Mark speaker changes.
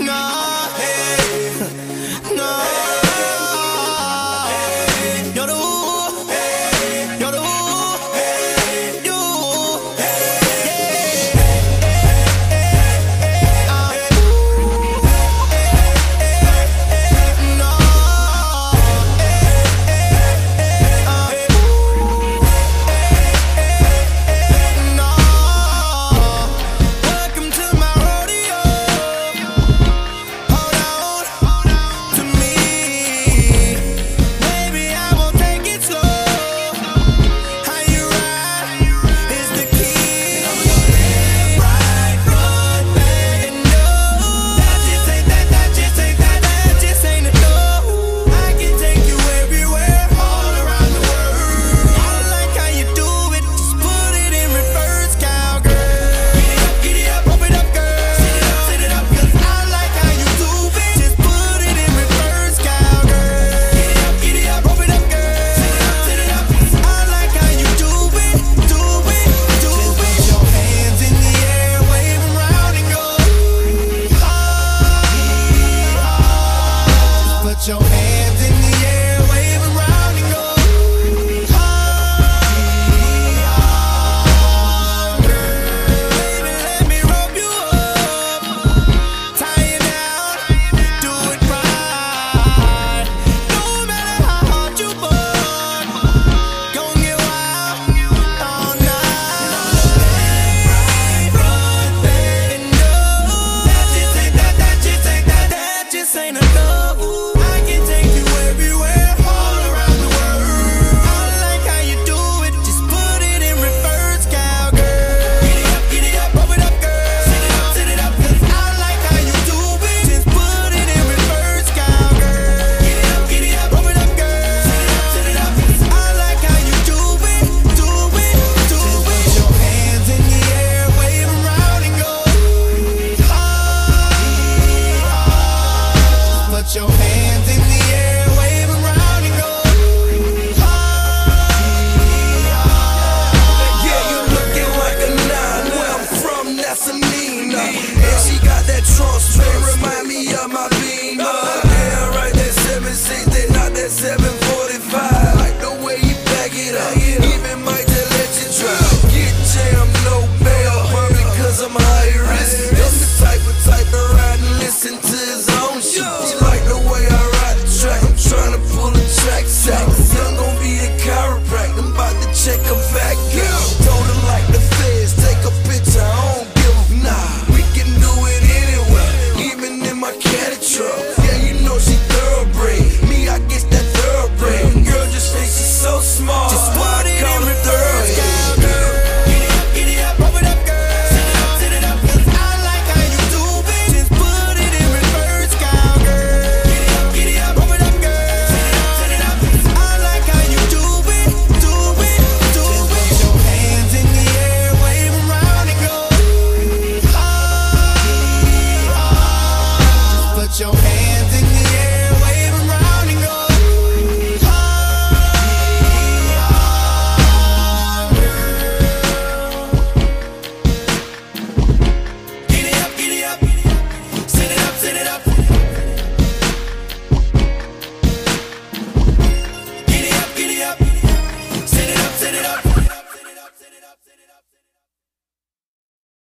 Speaker 1: No.